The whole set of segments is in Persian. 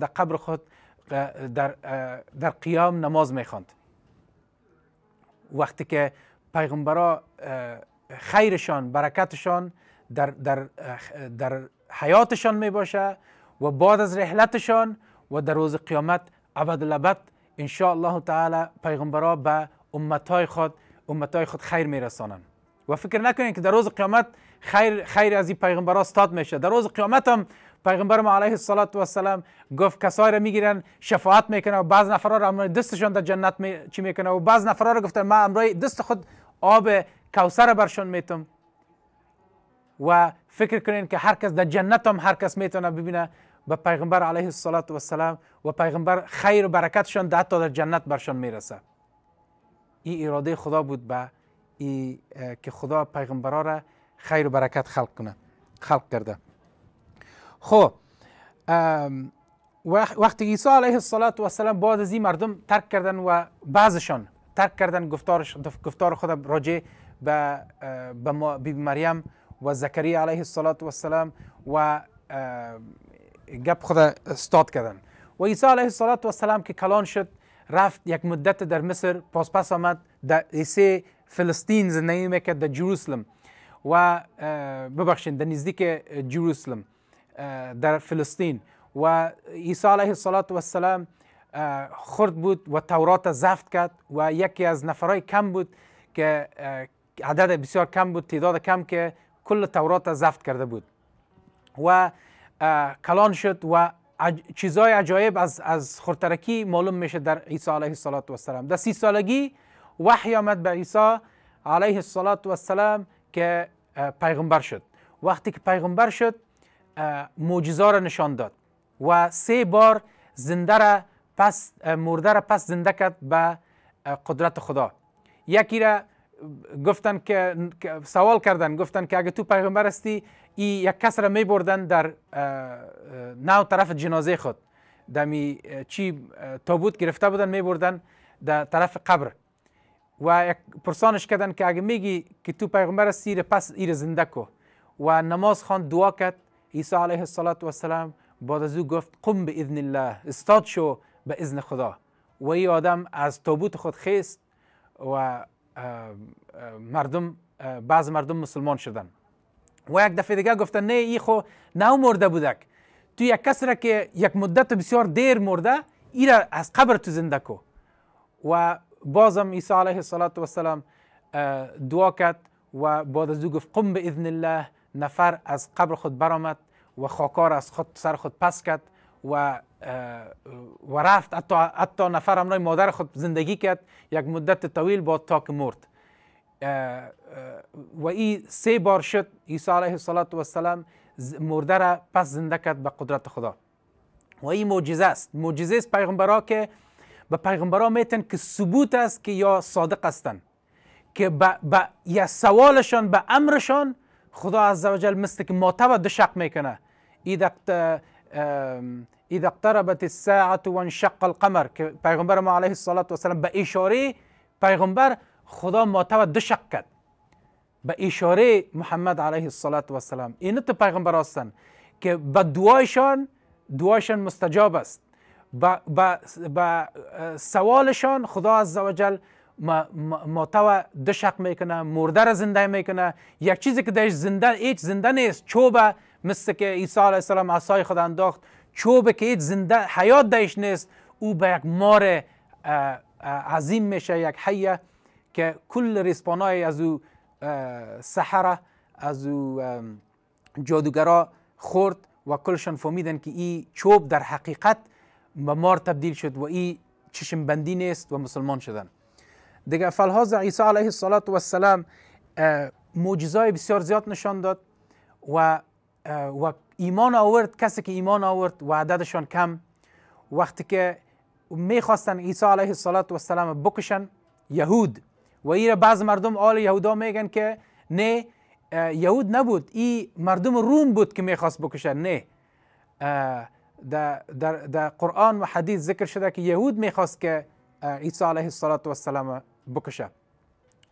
در قبر خود در, در قیام نماز می‌خواند. وقتی که پیغمبرا خیرشان برکتشان در, در, در حیاتشان می باشه و بعد از رحلتشان و در روز قیامت ابد ان شاء الله تعالی پیغمبرا به امتای خود امتای خود خیر میرسانند. و فکر نکنید که در روز قیامت خیر خیر از این پیغمبرا استاد میشه. در روز قیامت هم پیغمبر ما علیه الصلاة و السلام گفت کسایی را می‌گیرن شفاعت می‌کنه و بعض نفرا را امروی دستشان در جنت می... چی می‌کنه و بعض نفرا را گفتن ما امروی دست خود آب کوثر برشان میتم و فکر کنین که هر کس در جنت هم هر کس می‌تونه ببینه به پیغمبر علیه الصلاة و السلام و پیغمبر خیر و برکتشان در حتی در جنت برشان می‌رسه. این اراده خدا بود به ای که خدا پیغمبرا را خیر و برکت خلق کنه خلق کرده. خب وقتی عیسی علیه السلام بعد از این مردم ترک کردن و بعضشان ترک کردن گفتارش گفتار خود راجع به بی مریم و زکریا علیه السلام و گپ خود استاد کردن. و عیسی علیه السلام که کلان شد رفت یک مدت در مصر پاس پس آمد در ایسه فلسطین زندگی می‌کرد در جروسلم و ببخشید در نزدیک جروسلم. در فلسطین. و عیسی علیه السلام خرد بود و تورات زفت کرد و یکی از نفرای کم بود که عدد بسیار کم بود تعداد کم که کل تورات زفت کرده بود. و کلان شد و چیزای عجایب از از خورترکی معلوم میشه در عیسی علیه السلام در سی سالگی وحی آمد به عیسی علیه السلام که پیغمبر شد. وقتی که پیغمبر شد معجزه را نشان داد و سه بار زنده را پس مرده را پس زنده کرد به قدرت خدا. یکی را گفتن که سوال کردن گفتن که اگه تو پیغمبر هستی ای یک کس را می بردن در نو طرف جنازه خود. دمی چی تابوت گرفته بودن می بردن در طرف قبر. و یک پرسانش کردن که اگه میگی که تو پیغمبر هستی پس ایر زنده کو. و نماز خان دعا کرد. عیسی علیه السلام بعد از او گفت قم به اذن الله استاد شو به اذن خدا. و این آدم از تابوت خود خیست و مردم بعض مردم مسلمان شدن. و یک دفعه دیگه گفتن نه ای خو نو مرده بودک. تو یک کس را که یک مدت بسیار دیر مرده ای را از قبر تو زنده کو. و بازم عیسی علیه السلام دعا کرد و بعد از او گفت قم به اذن الله. نفر از قبر خود برآمد. و خاکار از خود سر خود پس کرد و و رفت. حتی, حتی نفر امرای مادر خود زندگی کرد. یک مدت طویل با تا که مرد و این سه بار شد عیسی علیه السلام مرده را پس زنده کرد به قدرت خدا. و این معجزه است. معجزه است پیغمبرا که به پیغمبرا میتن که ثبوت است که یا صادق هستند که به یا سوالشان به امرشان خدا عزوجل مثل که ماتب دو شق می‌کنه. إذا إذا اقتربت الساعة وانشق القمر. پیغمبر ما علیه السلام به اشاره پیغمبر خدا ماتب دو شق کرد. به اشاره محمد علیه السلام این تو پیغمبر هستند که به دعایشان دعایشان مستجاب است. با سوالشان خدا عزوجل ماتوا دشق میکنه مرده را زنده میکنه. یک چیزی که درش زنده هیچ زنده نیست چوبه مثل که عیسی علیه السلام عصای خود انداخت چوبه که هیچ زنده حیات درش نیست او به یک مار عظیم میشه یک حیه که کل ریسپانای از او سحره از او جادوگرا خورد و کلشان فهمیدن که این چوب در حقیقت به مار تبدیل شد و این چشم بندی نیست و مسلمان شدن. دیگه فلحاظ عیسی علیه السلام معجزای بسیار زیاد نشان داد و و ایمان آورد کسی که ایمان آورد و عددشان کم. وقتی که می‌خواستن عیسی علیه السلام بکشن یهود و این بعض مردم آل یهودا میگن که نه یهود نبود این مردم روم بود که می‌خواست بکشن. نه. در, در, در قرآن و حدیث ذکر شده که یهود می‌خواست که عیسی علیه السلام بکشه.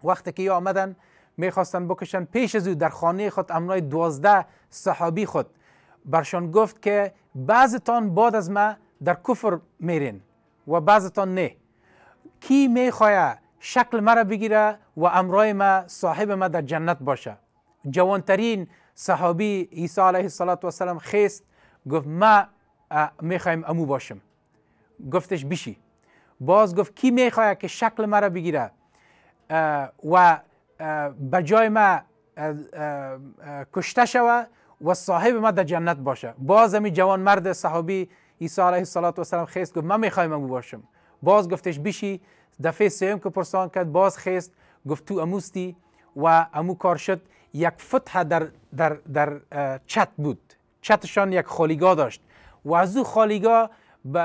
وقتی که آمدن می‌خواستن بکشن پیش از او در خانه خود امنای دوازده صحابی خود. برشان گفت که بعضتان بعد از ما در کفر میرین و بعضتان نه. کی می‌خواه شکل مرا بگیره و امرای ما صاحب ما در جنت باشه؟ جوانترین صحابی عیسی علیه السلام خیست گفت ما می‌خوایم امو باشم. گفتش بشی باز گفت کی می‌خواه که شکل مرا بگیره؟ و به جای ما کشته شوه و صاحب ما در جنت باشه. باز همی جوان مرد صحابی عیسی علیه السلام خیست گفت من می‌خوایم امو باشم. باز گفتش بشی دفعه سوم که پرسان کرد باز خیست. گفت تو اموستی و امو کار شد. یک فتح در, در, در چت بود. چتشان یک خالیگاه داشت. و از او خالیگاه به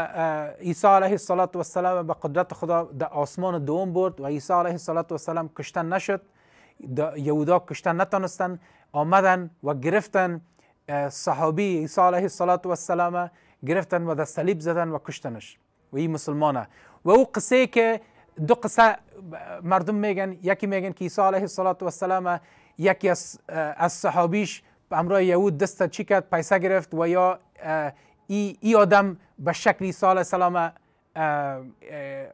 عیسی علیه السلام به قدرت خدا در آسمان دوم برد و عیسی علیه السلام کشتن نشد. یهودا کشتن نتانستن آمدن و گرفتن صحابی عیسی علیه السلام گرفتن و در صلیب زدن و کشتنش. و این مسلمانه و او قصه که دو قصه مردم میگن یکی میگن که عیسی علیه السلام یکی از, صحابیش امرای یهود دست چی کرد؟ پیسه گرفت و یا ای, ای آدم به شکل عیسی علیه السلام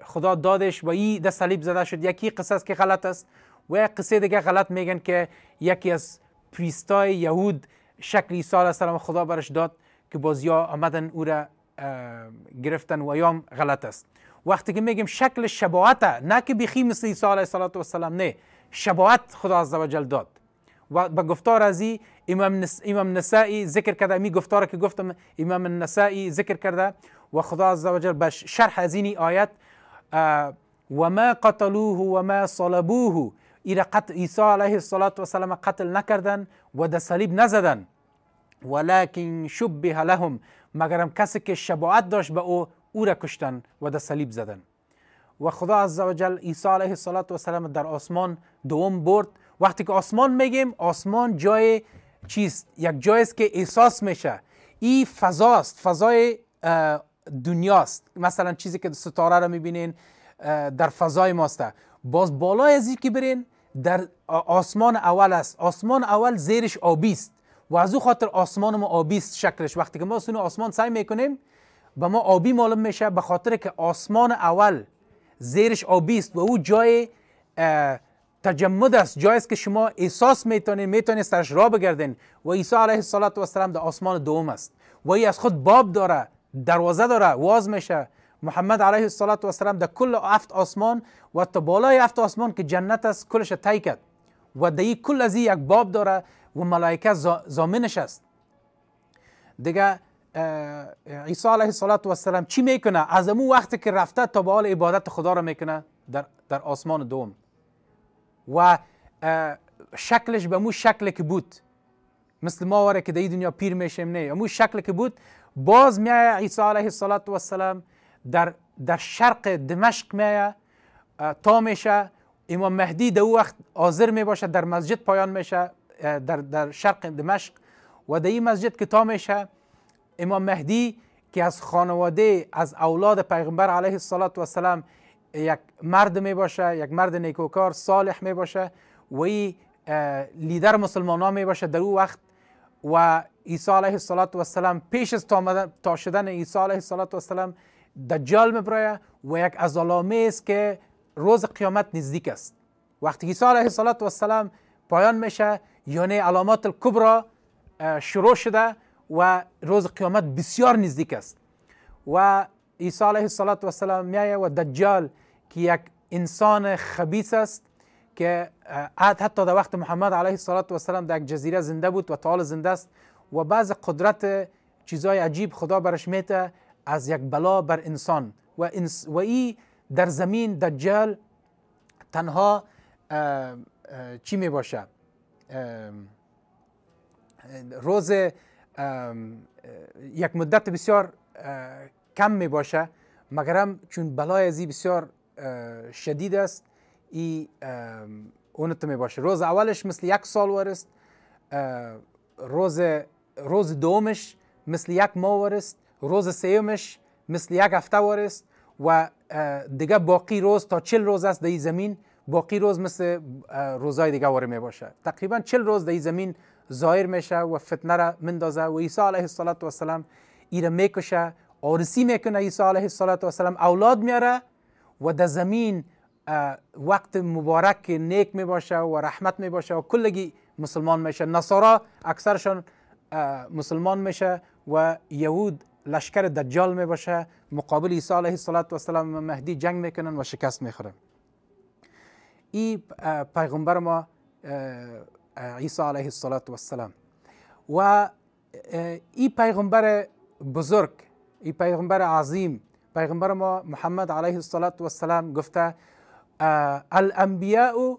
خدا دادش و ای دست صلیب زده شد. یکی قصه است که غلط است. و قصه دیگه غلط میگن که یکی از پریستای یهود شکل عیسی علیه السلام خدا برش داد که باز یا آمدن او را گرفتن و یام غلط است. وقتی که میگیم شکل شباعت نه که بیخی مثل عیسی علیه السلام نه. شباعت خدا عزوجل داد. و به گفتار ازی امام, نس... امام نسائی ذکر کرده. می گفتار که گفتم امام نسائی ذکر کرده و خدا عزوجل به شرح از این آیت و ما قتلوه و ما صلبوه. ایره قتل عیسی علیه السلام قتل نکردن و در صلیب نزدن. ولكن شبه لهم. مگرم کسی که شباعت داشت به او او را کشتن و در صلیب زدن. و خدا عزوجل عیسی علیه السلام در آسمان دوم برد. وقتی که آسمان میگیم آسمان جای چیست؟ یک جایی است که احساس میشه. این فضاست فضای دنیاست. مثلا چیزی که ستاره رو می‌بینین در فضای ماسته باز بالای از که برین در آسمان اول است. آسمان اول زیرش آبی است. و از او خاطر آسمان ما آبی است شکلش. وقتی که ما سونو آسمان سعی می‌کنیم به ما آبی معلوم میشه به خاطر که آسمان اول زیرش آبی است و او جای تجمد است. جایی است که شما احساس می‌تونید می‌تونید سرش را بگردین. و عیسی علیه السلام در آسمان دوم است. و ای از خود باب داره دروازه داره واز میشه. محمد علیه السلام در کل افت آسمان و تا بالای افت آسمان که جنت است کلش تای کرد و در کل از یک باب داره و ملائکه زامنش است دیگه عیسی علیه السلام چی می‌کنه از امو وقتی که رفته تا به عبادت خدا را می‌کنه در, در آسمان دوم و شکلش به مو شکل که بود مثل ما وره که در دنیا پیر میشیم نه امو شکل که بود باز میایه عیسی علیه السلام در در شرق دمشق میایه تا میشه امام مهدی در وقت حاضر می باشه در مسجد پایان میشه در, در شرق دمشق. و در این مسجد که تا میشه امام مهدی که از خانواده از اولاد پیغمبر علیه السلام یک مرد می باشه یک مرد نیکوکار صالح می باشه و ای لیدر مسلمان ها می باشه در او وقت. و عیسی علیه السلام پیش از تا شدن عیسی علیه السلام دجال میبرایه و یک از علامه است که روز قیامت نزدیک است. وقتی عیسی علیه السلام پایان میشه یعنی علامات الکبرا شروع شده و روز قیامت بسیار نزدیک است. و عیسی علیه السلام میایه و دجال که یک انسان خبیث است که حتی در وقت محمد علیه السلام در یک جزیره زنده بود و تعال زنده است و بعض قدرت چیزای عجیب خدا برش میته از یک بلا بر انسان. و, انس و ای در زمین دجال تنها چی می باشه؟ روز یک مدت بسیار کم می باشه مگرم چون بلای ازی بسیار شدید است ای اونت می باشه. روز اولش مثل یک سال ورست روز روز دومش مثل یک ماه ورست روز سیومش مثل یک هفته ورست و دیگه باقی روز تا چل روز است در زمین. باقی روز مثل روزای دیگه واره می باشه تقریبا چل روز در زمین ظاهر میشه و فتنه را مندازه و عیسی علیه السلام ایره می‌کشه عرسی می‌کنه عیسی علیه السلام اولاد میاره و در زمین وقت مبارک نیک می باشه و رحمت می باشه و کلگی مسلمان میشه. نصارا اکثرشان مسلمان میشه و یهود لشکر دجال می باشه مقابل عیسی علیه السلام مهدی جنگ می‌کنن و شکست می‌خورن. این پیغمبر ما عیسی علیه السلام و این پیغمبر بزرگ این پیغمبر عظیم پیغمبر ما محمد علیه السلام گفته الانبیاء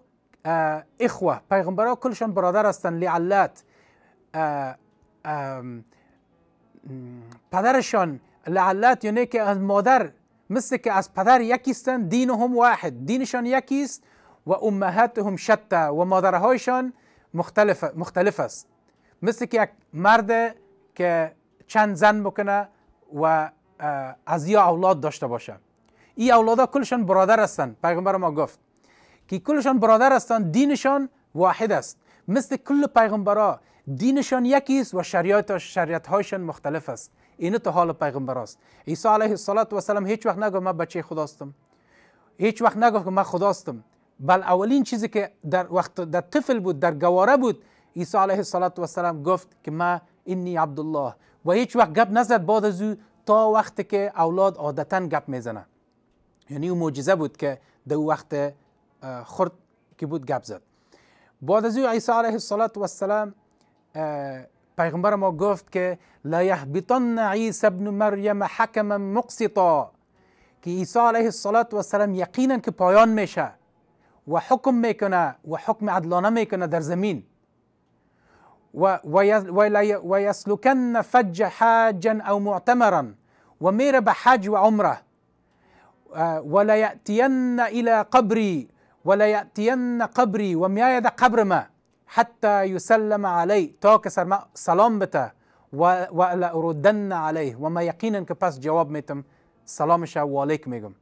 اخوه پیغمبرها کلشان برادر هستند لعلت پدرشان لعلت یعنی که از مادر مثل که از پدر یکیستن دینهم واحد دینشان یکیست و امهاتهم شتا و مادرهایشان مختلف, مختلف است. مثل که یک مرد که چند زن بکنه و از یا اولاد داشته باشه. این اولادها کلشان برادر هستند پیغمبر ما گفت که کلشان برادر هستند دینشان واحد است. مثل کل پیغمبرها دینشان یکی است و شریعت شریعت هایشان مختلف است. این تو حال پیغمبر است. عیسی علیه السلام هیچ وقت نگفت من بچه خداستم. هیچ وقت نگفت که من خداستم. بل اولین چیزی که در وقت در طفل بود در گواره بود عیسی علیه السلام گفت که ما اینی عبدالله. و هیچ وقت گپ نزد بعد از او تا وقتی که اولاد عادتا گپ می‌زنه یعنی اون معجزه بود که در وقت خرد که بود گپ زد. بعد از او عیسی علیه السلام پیغمبر ما گفت که لا یحبطن عیسی ابن مریم حکما مقسطا که عیسی علیه السلام یقینا که پایان میشه و حکم میکنه و حکم عدلانه میکنه در زمین. و و یسلکن فج حاجا أو معتمرا و میره به حج و عمره. ولا یأتین إلى قبری ولا یأتین قبری و میاید قبر ما. حتى يسلم علي تاك سرما سلام بتا وألا أردن عليه. وما يقينا كباس جواب ميتم سلام شا واليك ميجم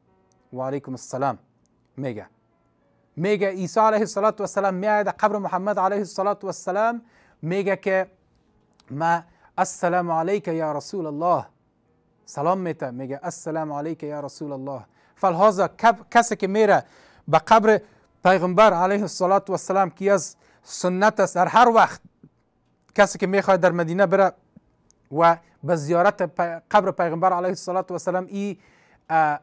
وعليكم السلام. ميجا ميجا إيسا عليه الصلاة والسلام. ميعد قبر محمد عليه الصلاة والسلام. ميجا كا ما السلام عليك يا رسول الله. سلام ميتا. ميجا السلام عليك يا رسول الله. فالهذا كاسك ميرا. بقبر پیغمبر علیه الصلاة والسلام کی از سنت است. در هر وقت کسی که می‌خواد در مدینه بره و به زیارت قبر پیغمبر علیه السلام ای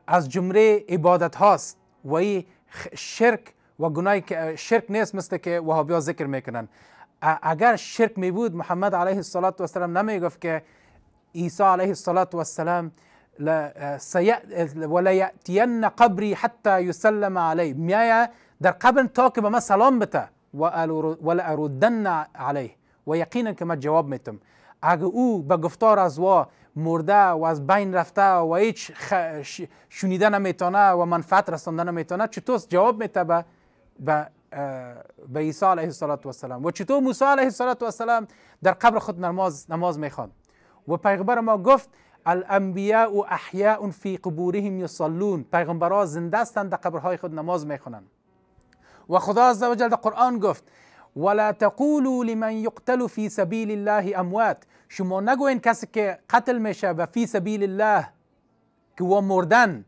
از جمله عبادت هاست و ای شرک و گناه شرک نیست مثل که وهابیا ذکر می‌کنن. اگر شرک می بود محمد علیه السلام نمی گفت که عیسی علیه السلام ولا یأتین قبری حتی یسلم علی میایه در قبر تا که به ما سلام بته ولا أردن علیه و یقینا که ما جواب میتم اگه أو به گفتار از وا مرده و از بین رفته و هیچ شنیده نمیتونه و منفعت رسانده نمیتونه چطور جواب میته به به عیسی علیه السلام و چطور موسی علیه السلام در قبر خود نماز نماز میخواند و پیغمبر ما گفت الانبیاء احیاء فی قبورهم یصلون. پیغمبرها زنده هستند در قبرهای خود نماز میخوانند. و خدا عزوجل در قرآن گفت ولا تقولوا لمن يقتل في سبيل الله أموات. شما نگوین کسی که قتل میشه و فی سبیل الله که و مردن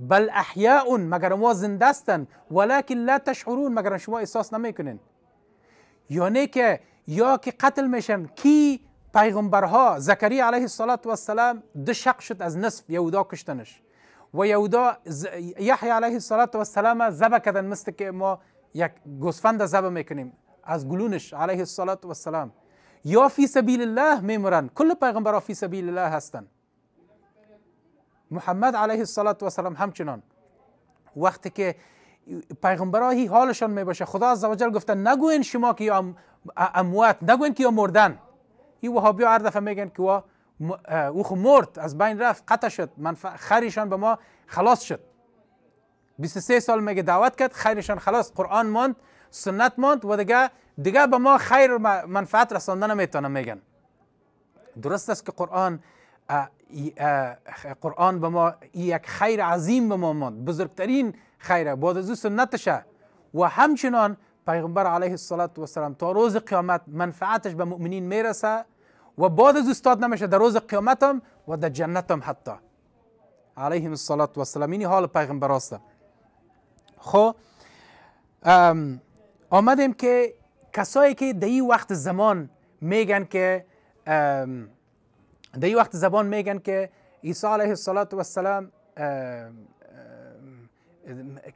بل احیاء مگر ما زنده ولکن لا تشعرون. مگر شما احساس نمیکنین؟ یعنی که یا که قتل میشن کی پیغمبرها زکریا علیه السلام دو شق شد از نصف یهودا کشتنش. و یهودا یحیی علیه السلام ذبح کردن مثل که ما یک گوسفند ذبح می‌کنیم. از گلونش علیه السلام یا فی سبیل الله میمرن. کل پیغمبرها فی سبیل الله هستند محمد علیه السلام همچنان. وقتی که پیغمبرها هی حالشان می باشه خدا عزوجل گفته نگوین شما که یا اموات نگوین که مردن. این وهابی هر دفعه میگن که او خو مرد از بین رفت قطع شد. خیرشان به ما خلاص شد. 23 سال میگه دعوت کرد؟ خیرشان خلاص قرآن ماند سنت ماند و دیگه دیگه به ما خیر منفعت رسانده نمی‌تونه میگن. درست است که قرآن قرآن به ما یک خیر عظیم به ما ماند بزرگترین خیره بعد از سنتشه. و همچنان پیغمبر علیه السلام تا روز قیامت منفعتش به مؤمنین می‌رسه و بعد از استاد نمیشه در روز قیامت هم و در جنت هم حتی. علیهم السلام اینی حال پیغمبر است خب آمدیم که کسایی که در این وقت زمان میگن که در این وقت زمان میگن که عیسی علیه السلام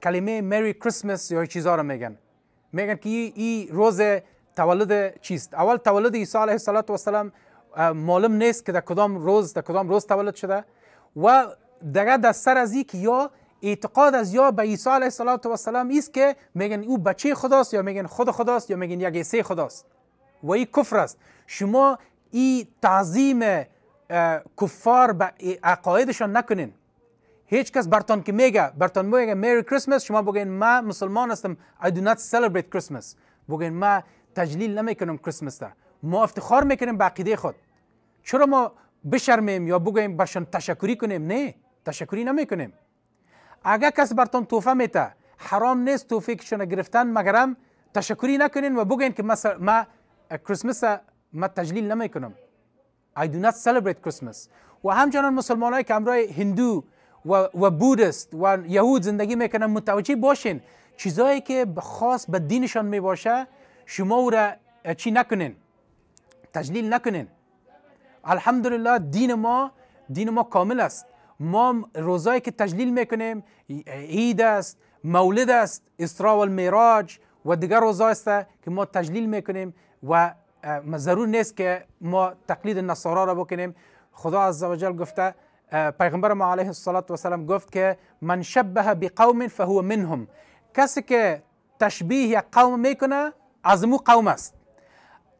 کلمه مری کریسمس یا چیزا رو میگن. میگن که این روز تولد چیست؟ اول تولد عیسی علیه السلام معلوم نیست که در کدام روز در کدام روز تولد شده و دیگه در سر از که یا اعتقاد از یا به عیسی علیه السلام است که میگن او بچه خداست یا میگن خود خداست یا میگن یک عیسی خداست. و این کفر است. شما این تعظیم کفار به عقایدشان نکنین. هیچ کس برتان که میگه برتان میگه میری کریسمس شما بگین ما مسلمان هستم I do not celebrate Christmas. بگین ما تجلیل نمی‌کنم کریسمس ده ما افتخار می‌کنیم به عقیده خود. چرا ما بشرمیم یا بگویم برشان تشکری کنیم؟ نه تشکری نمی‌کنیم. اگر کس برتان توفه میته حرام نیست توفه شما گرفتن مگرم تشکری نکنین و بگین که ما کریسمس ما تجلیل نمی‌کنم. I do not celebrate Christmas. و همچنان مسلمان که امرای هندو و, و بودست و یهود زندگی می‌کنن متوجه باشین چیزایی که خاص به دینشان می‌باشه شما او را چی نکنین؟ تجلیل نکنین. الحمدلله دین ما دین ما کامل است. ما روزایی که تجلیل می‌کنیم عید است مولد است اسراء و المعراج و دیگر روزا است که ما تجلیل می‌کنیم و ضرور نیست که ما تقلید نصارا را بکنیم. خدا عزوجل گفته پیغمبر ما علیه السلام گفت که من شبه بقوم فهو منهم کسی که تشبیه قوم می‌کنه از مو قوم است.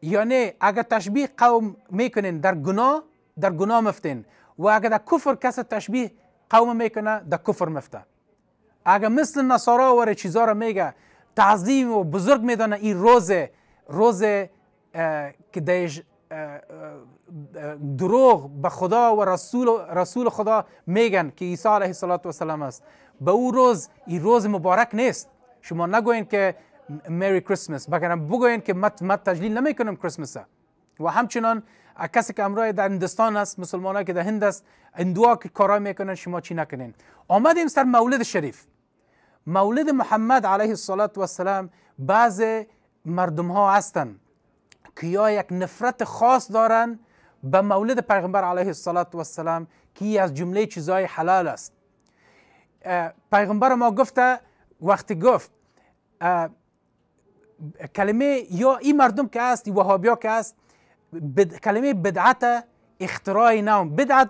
یعنی اگر تشبیه قوم می‌کنین در گناه در گناه مفتین. و اگر در کفر کسی تشبیه قوم می‌کنه در کفر مفته. اگر مثل نصارا و چیزا را میگه تعظیم و بزرگ میدانه این روز روز که دیش دروغ به خدا و رسول, رسول خدا میگن که عیسی علیه السلام است. به او روز این روز مبارک نیست. شما نگوین که مری کریسمس بگرم بگوین که مت, مت تجلیل نمی‌کنم کریسمس و همچنان کسی که امروز در هندستان است مسلمان که در هند است اندوا که کارای می‌کنن شما چی نکنین؟ آمدیم سر مولد شریف. مولد محمد علیه السلام بعض مردم ها هستند که یا یک نفرت خاص دارن به مولد پیغمبر علیه السلام که از جمله چیزهای حلال است. پیغمبر ما گفته وقتی گفت کلمه یا این مردم که است وهابیا که است کلمه بدعت اختراع نو بدعت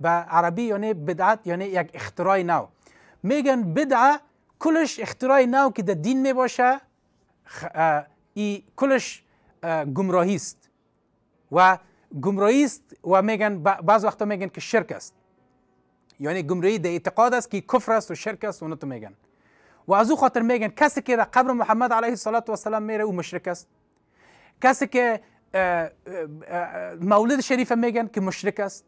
به عربی یعنی بدعت یعنی یک اختراع نو میگن بدعه کلش اختراع نو که در دین می باشه. ای کلش گمراهی است. و گمراهی است و میگن بعض وقتا میگن که شرک است. یعنی گمراهی در اعتقاد است که کفر است و شرک است و تو میگن. و از او خاطر میگن کسی که در قبر محمد علیه السلام میره او مشرک است. کسی که مولد شریف میگن که مشرک است.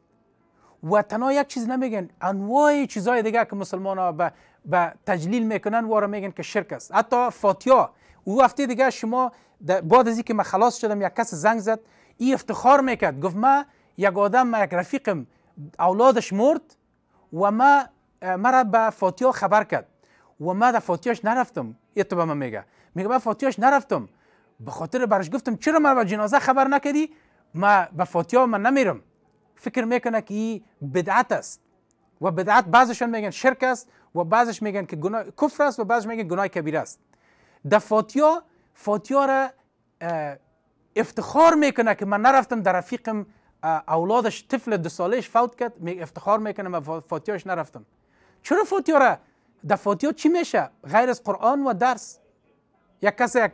و تنها یک چیز نمیگن انواع چیزهای دیگه که مسلمان ها به, به تجلیل می‌کنن و میگن که شرک است. حتی فاتیا او هفته دیگه شما بعد از اینکه من خلاص شدم یک کس زنگ زد این افتخار می‌کرد. گفت ما یک آدم یک رفیقم اولادش مرد و ما مرا به فاتیا خبر کرد. و ما در فاتیاش نرفتم. یه به من میگه. میگه من فاتیاش نرفتم. به خاطر برش گفتم چرا من به جنازه خبر نکردی؟ ما به فاتیا من نمیرم. فکر می‌کنه که این بدعت است. و بدعت بعضشون میگن شرک است و بعضش میگن که گناه کفر است و بعضش میگن گناه کبیر است. در فاتیا فاتیا را افتخار می‌کنه که من نرفتم در رفیقم اولادش طفل دو سالش فوت کرد افتخار می‌کنه من فاتیاش نرفتم. چرا فاتیا را؟ در فاتیا چی میشه؟ غیر از قرآن و درس. یک کس یک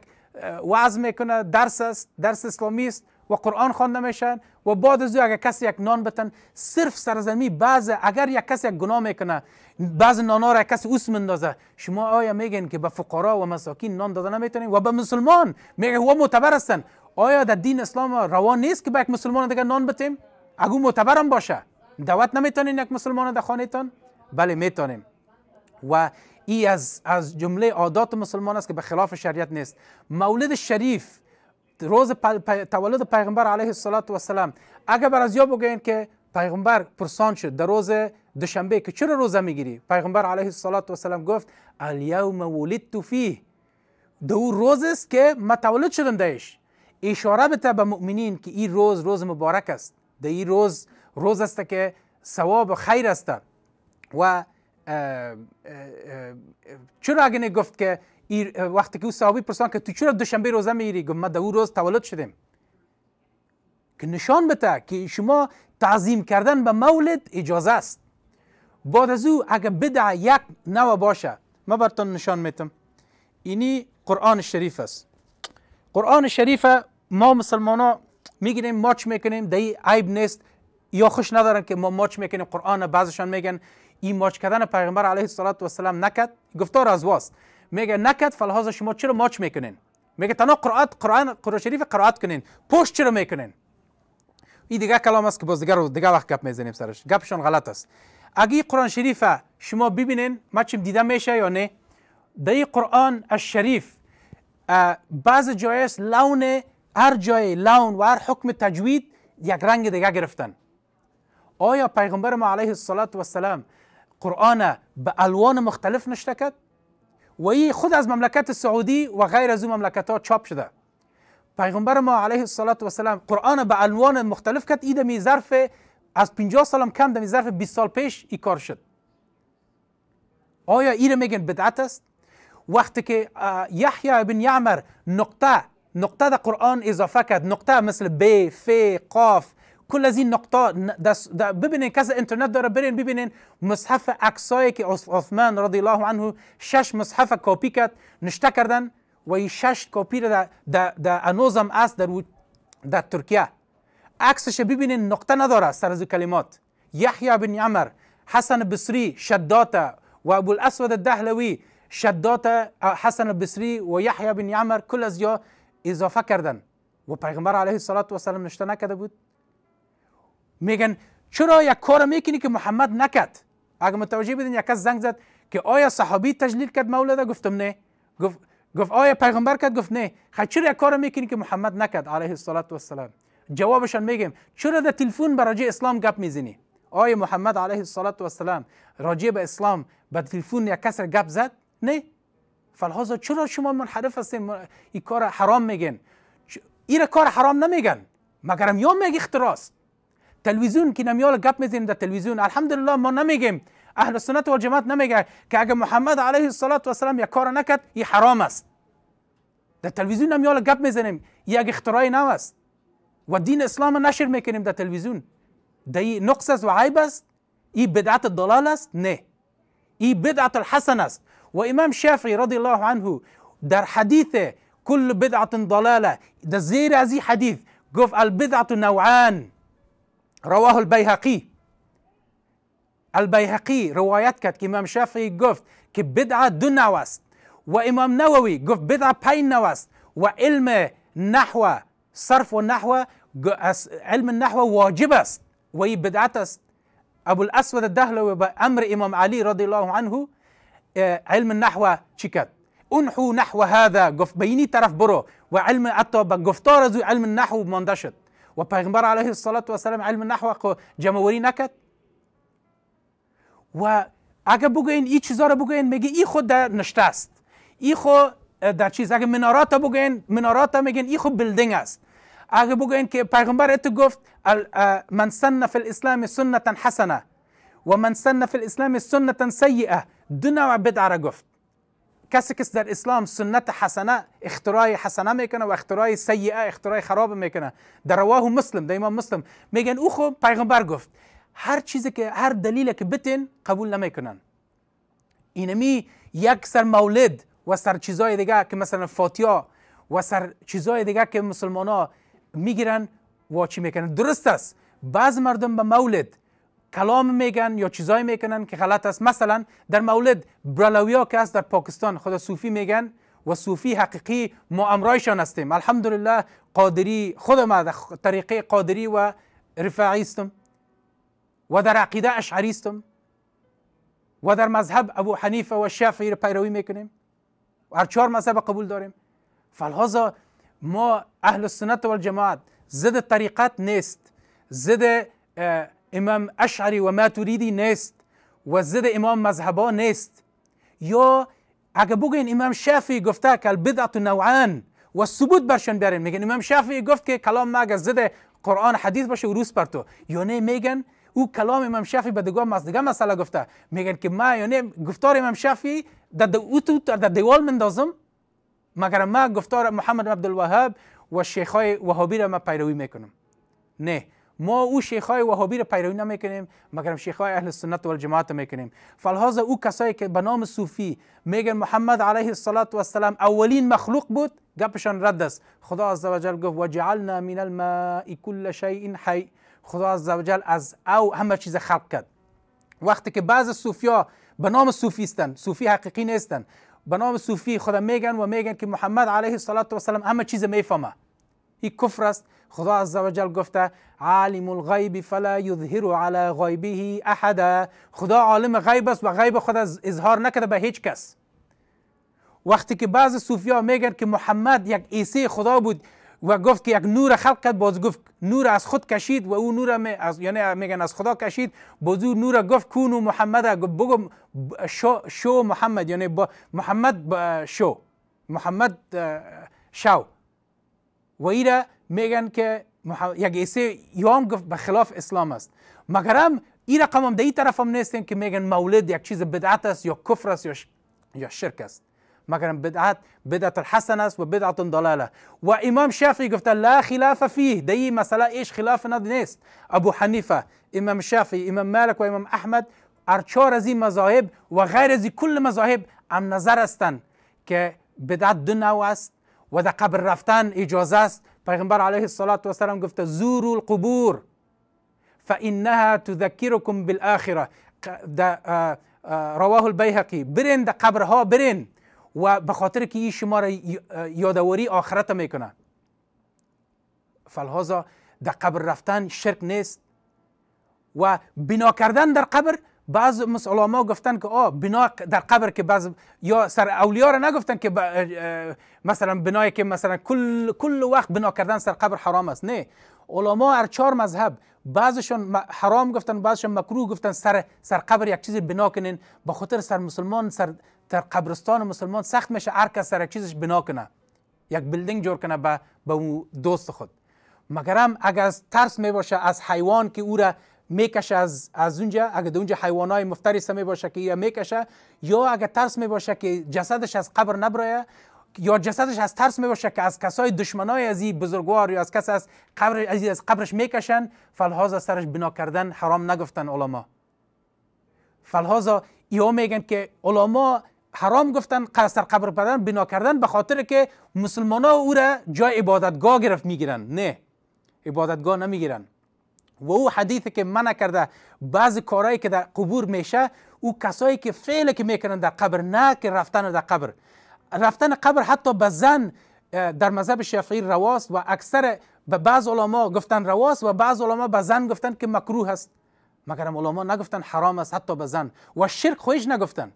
وعظ می‌کنه درس است درس اسلامی است و قرآن خوانده میشن و بعد از اگر کسی یک نان بتن صرف سرزمی بعض اگر یک کسی یک گناه می‌کنه بعض نانا را کسی اوس مندازه شما آیا میگین که به فقرا و مساکین نان داده نمی‌تونین و به مسلمان میگه و معتبر هستن. آیا در دین اسلام روان نیست که به یک مسلمان دیگه نان بتیم؟ اگه معتبرم باشه. دعوت نمی‌تونین یک مسلمان در خانهتان؟ بله می‌تونیم. و ای از از جمله عادات مسلمان است که به خلاف شریعت نیست. مولد شریف روز تولد پیغمبر علیه السلام اگر بر از یا بگوین که پیغمبر پرسان شد در روز دوشنبه که چرا روزه می‌گیری؟ پیغمبر علیه والسلام گفت الیوم ولدت فیه. دو روز است که من تولد شدم درش اشاره بده به مؤمنین که این روز روز مبارک است. در این روز روز است که ثواب و خیر است. و چرا اگه گفت که وقتی که او صحابی پرسان که تو چرا دوشنبه روزه می‌گیری گفت من در او روز تولد شدم که نشان بده که شما تعظیم کردن به مولد اجازه است. بعد از او اگه بدع یک نوع باشه ما براتون نشان میتم اینی قرآن شریف است. قرآن شریف ما مسلمان ها می‌گیریم ماچ می‌کنیم دی عیب نیست. یا خوش ندارن که ما ماچ می‌کنیم قرآن بعضشان میگن. این ماچ کردن پیغمبر علیه السلام نکد؟ گفتار از واست. میگه نکد فلحاظ شما چرا ماچ می‌کنین؟ میگه تنها قرآن قرآن قرآن شریف قرائت کنین. پشت چرا می‌کنین؟ این دیگه کلام است که باز دیگه دیگه وقت گپ می‌زنیم سرش. گپشون غلط است. اگه قرآن شریف شما ببینین ما چیم دیده میشه یا نه؟ در قرآن الشریف بعض جای است لون هر جای لون و هر حکم تجوید یک رنگ دیگه گرفتن. آیا پیغمبر ما علیه السلام قرآن به الوان مختلف نشته کرد و ای خود از مملکت سعودی و غیر از اون مملکت ها چاپ شده. پیغمبر ما علیه السلام قرآن به الوان مختلف کرد ایده می ظرف از 50 سالم کم دمی ظرف 20 سال پیش ای کار شد. آیا این میگن بدعت است؟ وقتی که یحیی بن یعمر نقطه نقطه در قرآن اضافه کرد نقطه مثل ب ف قاف کل از این نقطه ببینین کس اینترنت داره برین ببینین مصحف عکسایی که عثمان رضی الله عنه شش مصحف کپی کرد نشته کردن و این شش کپی در در انوزم است در در ترکیه عکسش ببینین نقطه نداره سر از کلمات یحیی بن عمر حسن بصری شدات و ابو الاسود الدهلوی شدات حسن بصری و یحیی بن عمر کل از جا اضافه کردن. و پیغمبر علیه السلام نشته نکرده بود. میگن چرا یک کار می‌کنی که محمد نکرد؟ اگر متوجه بدین یک کس زنگ زد که آیا صحابی تجلیل کرد مولده؟ گفتم نه. گفت گفت آیا پیغمبر کرد؟ گفت نه. خب چرا یک کار می‌کنی که محمد نکرد؟ علیه السلام جوابشان میگیم چرا در تلفن به راجع اسلام گپ می‌زنی؟ آیا محمد علیه السلام راجع به اسلام به تلفن یک کس گپ زد؟ نه. فلحاظا چرا شما منحرف هستین؟ این کار حرام میگن. این کار حرام نمیگن. مگرم یا میگی اختراست. تلویزیون که نمیال گپ میزنیم در تلویزیون. الحمدلله ما نمیگیم. أهل سنت و جماعت نمیگه که اگه محمد علیه السلام یک کار نکرد این حرام است. در تلویزیون نمیال گپ میزنیم. یک اختراعی نو است. و دین اسلام نشر میکنیم در تلویزیون. دی نقص است و عیب است. این بدعت ضلال است؟ نه. این بدعت الحسن است. و امام شافعی رضی الله عنه در حدیث كل بدعة ضلالة زیر از این حدیث گفت البدعة نوعان. رواه البيهقي. البيهقي کرد که إمام شافعی گفت که بدعة دو امام نووی گفت بدعة پنج نوع است و نحو صرف و نحو علم النحو واجب است و این بدعت است. أبو الأسود الدهلوی به أمر إمام علی رضی الله عنه علم النحو چی کرد انحو نحو هذا گفت اینی طرف برو و علم حتی گفتار علم النحو مانده شد. و پیغمبر علیه السلام علم النحو جمعوری نکد و اگه بگوین این چیزا رو بگوین میگه ای خود در نشته است. ای خود در چیز اگه منارات بگوین منارات میگن ای خود بلدینگ است. اگه بگوین که پیغمبر ات گفت من سن فی الاسلام سنتا حسنة و من سن فی الاسلام سنتا سیئة دو نوع بدعه گفت. کسی که در اسلام سنت حسنه اختراع حسنه می‌کنه و اختراع سیئه اختراع خراب می‌کنه. در رواه مسلم در امام مسلم میگن او خب پیغمبر گفت هر چیزی که هر دلیل که بتین قبول نمی‌کنن. اینمی یک سر مولد و سر چیزای دیگه که مثلا فاتیا و سر چیزای دیگه که مسلمان ها می‌گیرن و چی می‌کنن. درست است. بعض مردم به مولد کلام میگن یا چیزایی می‌کنن که غلط است. مثلا در مولد برلاویا که است در پاکستان خدا صوفی میگن و صوفی حقیقی ما امرایشان هستیم. الحمدلله قادری خود ما در طریقه قادری و رفاعی استم و در عقیده اشعری استم و در مذهب ابو حنیفه و شافعی رو پیروی می‌کنیم. و هر چهار مذهب قبول داریم. فلحاظا ما اهل السنت و الجماعت زد طریقت نیست. زد امام اشعری و ماتوریدی نیست و ضد امام مذهبا نیست. یا اگه بگین امام شافعی گفته که البدعت نوعان و ثبوت برشان بیارین میگن امام شافعی گفت که کلام ما اگه ضد قرآن حدیث باشه و روز پر تو یا نه میگن او کلام امام شافعی به دیگه دیگه مسئله گفته. میگن که ما یعنی گفتار امام شافعی در او تو در دیوال مندازم مگر ما گفتار محمد عبدالوهاب و شیخای وهابی را ما پیروی می‌کنم. نه. ما او شیخای وهابی را پیروی نمی‌کنیم مگر شیخای اهل سنت و الجماعت می‌کنیم. فلحاظ او کسایی که به نام صوفی میگن محمد علیه السلام اولین مخلوق بود گپشان رد است. خدا عزوجل گفت و جعلنا من الماء كل شیء حی. خدا عزوجل از او همه چیز خلق کرد. وقتی که بعض صوفیا به نام صوفی هستند صوفی حقیقی نیستند به نام صوفی خدا میگن و میگن که محمد علیه السلام همه چیز می‌فهمه. این کفر است. خدا عزوجل گفته عالم الغیب فلا یظهر علی غیبه احد خدا عالم غیب است و غیب خدا اظهار نکرده به هیچ کس. وقتی که بعض صوفیا میگن که محمد یک عیسی خدا بود و گفت که یک نور خلق کرد باز گفت نور از خود کشید و او نور می از یعنی میگن از خدا کشید باز او نور گفت کونو محمد. بگو شو, شو محمد. یعنی با محمد شو. محمد شو. و ایره میگن که یک عیسی یام گفت به خلاف اسلام است. مگر هم این رقم هم طرف هم نیستیم که میگن مولد یک چیز بدعت است یا کفر است یا, یا شرک است. مگر بدعت بدعت الحسن است و بدعت ضلاله و امام شافعی گفته لا خلاف فيه در این مسئله ایش خلاف نیست. ابو حنیفه امام شافعی امام مالک و امام احمد ارچار از این مذاهب و غیر از کل مذاهب هم نظر هستند که بدعت دو است. و در قبر رفتن اجازه است پیغمبر علیه السلام گفته زوروا القبور فإنها تذكركم بالآخرة. رواه البیهقی برین در قبرها برین. و به خاطر که این شما را یادواری آخرت میکنه فلحاظا در قبر رفتن شرک نیست. و بنا کردن در قبر بعض علما گفتن که آه بنا در قبر که بعض یا سر اولیا را نگفتن که مثلا بنای که مثلا کل کل وقت بنا کردن سر قبر حرام است. نه. علما هر چهار مذهب بعضشون حرام گفتن بعضشون مکروه گفتن سر سر قبر یک چیزی بنا کنین. با خاطر سر مسلمان سر در قبرستان مسلمان سخت میشه هر کس سر یک چیزش بنا کنه. یک بلدینگ جور کنه به به دوست خود. مگرم اگر از ترس می باشه از حیوان که او را می‌کشه از از اونجا اگر اونجا حیوانای مفترس می باشه که یا می‌کشه یا اگر ترس می باشه که جسدش از قبر نبره یا جسدش از ترس می باشه که از کسای دشمنای از این بزرگوار یا از کس از قبر از, از قبرش می‌کشن فلحاظ سرش بنا کردن حرام نگفتن علما. فلحاظ یا میگن که علما حرام گفتن قصر قبر بدن بنا کردن به خاطر که مسلمان ها او را جای عبادتگاه گرفت می‌گیرن. نه عبادتگاه نمی‌گیرن. و او حدیثی که منع کرده بعضی کارهایی که در قبور میشه او کسایی که فعل که می‌کنن در قبر نه که رفتن در قبر. رفتن قبر حتی به زن در مذهب شافعی رواست و اکثر به بعض علما گفتن رواست و بعض علما به زن گفتن که مکروه است. مگر علما نگفتن حرام است حتی به زن. و شرک خویش نگفتن.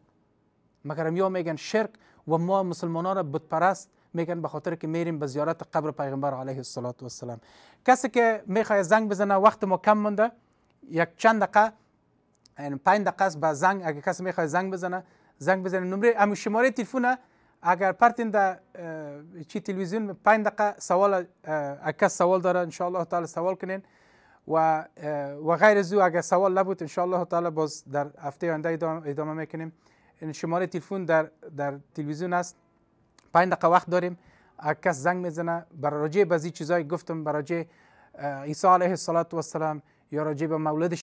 مگر یا میگن شرک و ما مسلمانان را بت پرست میگن به خاطر که میریم به زیارت قبر پیغمبر علیه السلام کسی که می‌خواد زنگ بزنه وقت ما کم مونده. یک چند دقیقه یعنی 5 دقیقه است به زنگ. اگر کسی می‌خواد زنگ بزنه زنگ بزنه. نمره اما شماره تلفن اگر پرتین در چی تلویزیون 5 دقیقه سوال اگر سوال داره ان الله تعالی سوال کنین. و و غیر از اگر سوال نبود ان الله تعالی باز در هفته آینده ادامه می‌کنیم. این شماره تلفن در در تلویزیون است. پنج دقیقه وقت داریم. کس زنگ می‌زنه برای راجع به چیزایی گفتم برای عیسی علیه السلام یا راجع به مولد